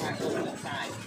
看，这า大ตั